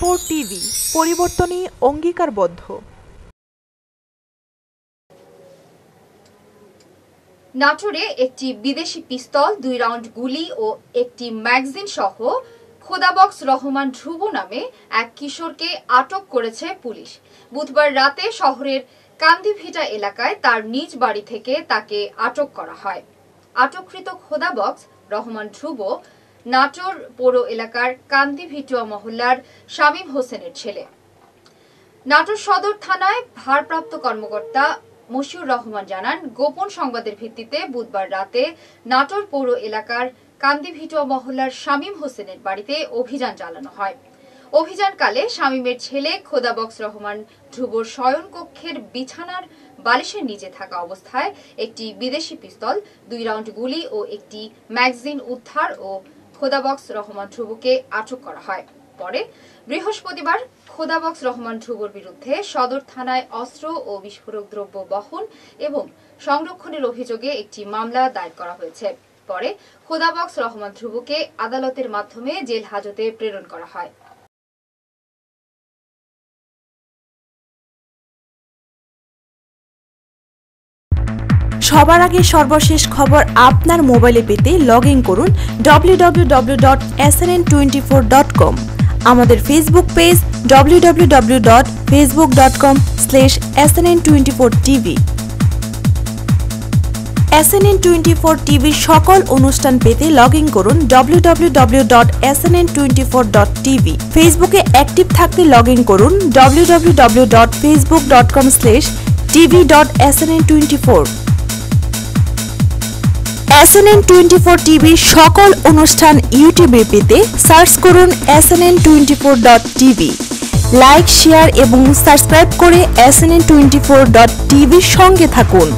Four TV পরিবর্তনই অঙ্গীকারবদ্ধ। নাটোরে একটি বিদেশি পিস্তল, দুই রাউন্ড গুলি ও একটি ম্যাগজিন সহ খোদাবক্স রহমান ধ্রুব নামে এক কিশোরকে আটক করেছে পুলিশ। বুধবার রাতে শহরের কান্দিভিটা এলাকায় তার নিজ বাড়ি থেকে তাকে আটক করা হয়। আটককৃত খোদাবক্স রহমান ধ্রুব নাটোর পৌর এলাকার কান্দিভিটুয়া মহল্লার শামীম হোসেনের ছেলে। নাটোর সদর থানায় ভারপ্রাপ্ত কর্মকর্তা মশিউর রহমান জানান, গোপন সংবাদের ভিত্তিতে বুধবার রাতে নাটোর পৌর এলাকার কান্দিভিটোয়া মহল্লার শামীম হোসেনের বাড়িতে অভিযান চালানো হয়। অভিযানকালে শামীমের ছেলে খোদাবক্স রহমান ধ্রুবর শয়নকক্ষের বিছানার বালিশের নিচে থাকা অবস্থায় একটি বিদেশি পিস্তল, দুই রাউন্ড গুলি ও একটি ম্যাগজিন উদ্ধার ও খোদাবক্স রহমান ধ্রুবকে আটক করা হয়। পরে বৃহস্পতিবার খোদাবক্স রহমান ধ্রুবর বিরুদ্ধে সদর থানায় অস্ত্র ও বিস্ফোরক দ্রব্য বহন এবং সংরক্ষণের অভিযোগে একটি মামলা দায়ের করা হয়েছে। পরে খোদাবক্স রহমান ধ্রুবকে আদালতের মাধ্যমে জেল হাজতে প্রেরণ করা হয়। সবার আগে সর্বশেষ খবর আপনার মোবাইলে পেতে লগ ইন করুন www.snn24.com আমাদের Facebook page www.facebook.com/snn24tv SNN twenty four টিভির সকল অনুষ্ঠান পেতে লগ ইন করুন www.snn24.tv ফেসবুকে অ্যাক্টিভ থাকতে লগ ইন করুন www.facebook.com/tv.snn24 এসএনএন টোয়েন্টি ফোর টিভির সকল অনুষ্ঠান ইউটিউবে পেতে সার্চ করুন SNN twenty four dot TV like, share এবং সাবস্ক্রাইব করে এসএনএন টোয়েন্টি ফোর ডট টিভির সঙ্গে থাকুন।